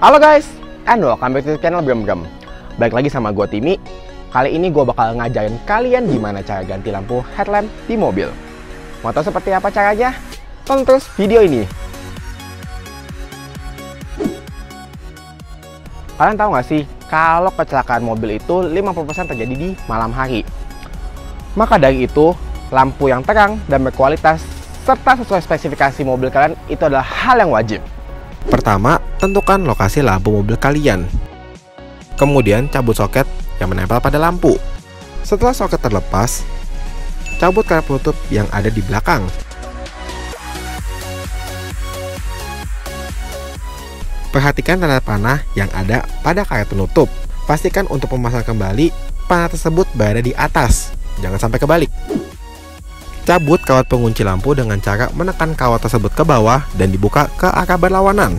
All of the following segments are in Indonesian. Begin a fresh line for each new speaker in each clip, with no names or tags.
Halo guys, and welcome back to channel Bram Bram. Balik lagi sama gue Timi. Kali ini gue bakal ngajarin kalian gimana cara ganti lampu headlamp di mobil. Mau tahu seperti apa caranya? Tonton terus video ini. Kalian tahu nggak sih, kalau kecelakaan mobil itu 50% terjadi di malam hari. Maka dari itu, lampu yang terang dan berkualitas serta sesuai spesifikasi mobil kalian itu adalah hal yang wajib.
Pertama, tentukan lokasi lampu mobil kalian. Kemudian, cabut soket yang menempel pada lampu. Setelah soket terlepas, cabut karet penutup yang ada di belakang. Perhatikan tanda panah yang ada pada karet penutup. Pastikan untuk memasang kembali, panah tersebut berada di atas. Jangan sampai kebalik. Cabut kawat pengunci lampu dengan cara menekan kawat tersebut ke bawah dan dibuka ke arah berlawanan.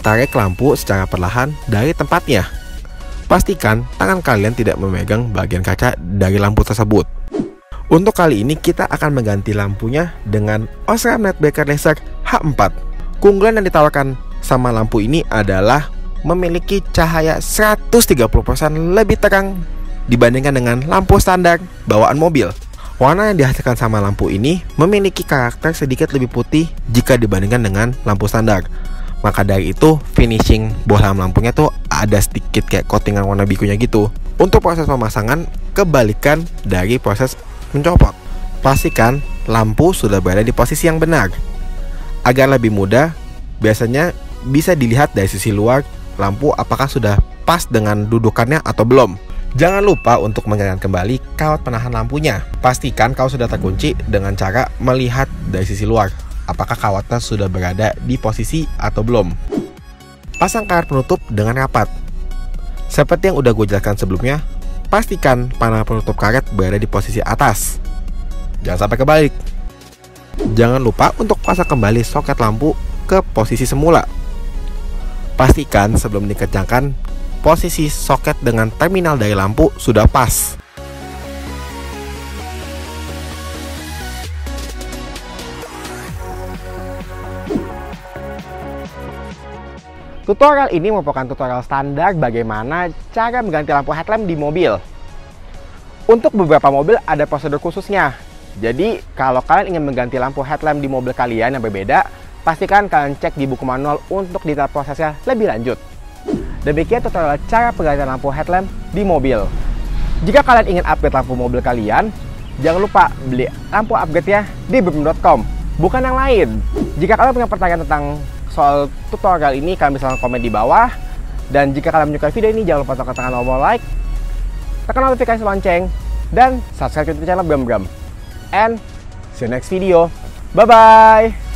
Tarik lampu secara perlahan dari tempatnya. Pastikan tangan kalian tidak memegang bagian kaca dari lampu tersebut. Untuk kali ini kita akan mengganti lampunya dengan Osram Netbreaker Laser H4. Keunggulan yang ditawarkan sama lampu ini adalah memiliki cahaya 130% lebih terang dibandingkan dengan lampu standar bawaan mobil. Warna yang dihasilkan sama lampu ini memiliki karakter sedikit lebih putih jika dibandingkan dengan lampu standar. Maka dari itu, finishing bohlam lampunya tuh ada sedikit kayak coatingan warna bikunya gitu. Untuk proses pemasangan, kebalikan dari proses mencopot. Pastikan lampu sudah berada di posisi yang benar. Agar lebih mudah, biasanya bisa dilihat dari sisi luar lampu apakah sudah pas dengan dudukannya atau belum. Jangan lupa untuk mengenakan kembali kawat penahan lampunya. Pastikan kau sudah terkunci dengan cara melihat dari sisi luar apakah kawatnya sudah berada di posisi atau belum. Pasang karet penutup dengan rapat. Seperti yang udah gue jelaskan sebelumnya, pastikan panel penutup karet berada di posisi atas. Jangan sampai kebalik. Jangan lupa untuk pasang kembali soket lampu ke posisi semula. Pastikan sebelum dikencangkan, posisi soket dengan terminal dari lampu sudah pas.
Tutorial ini merupakan tutorial standar bagaimana cara mengganti lampu headlamp di mobil. Untuk beberapa mobil ada prosedur khususnya. Jadi, kalau kalian ingin mengganti lampu headlamp di mobil kalian yang berbeda, pastikan kalian cek di buku manual untuk detail prosesnya lebih lanjut. Demikian tutorial cara penggantian lampu headlamp di mobil. Jika kalian ingin upgrade lampu mobil kalian, jangan lupa beli lampu upgrade-nya di brim.com, bukan yang lain. Jika kalian punya pertanyaan tentang soal tutorial ini kalian bisa komen di bawah dan jika kalian menyukai video ini jangan lupa tekan tombol like tekan notifikasi lonceng dan subscribe ke channel Bram Bram and see you next video bye bye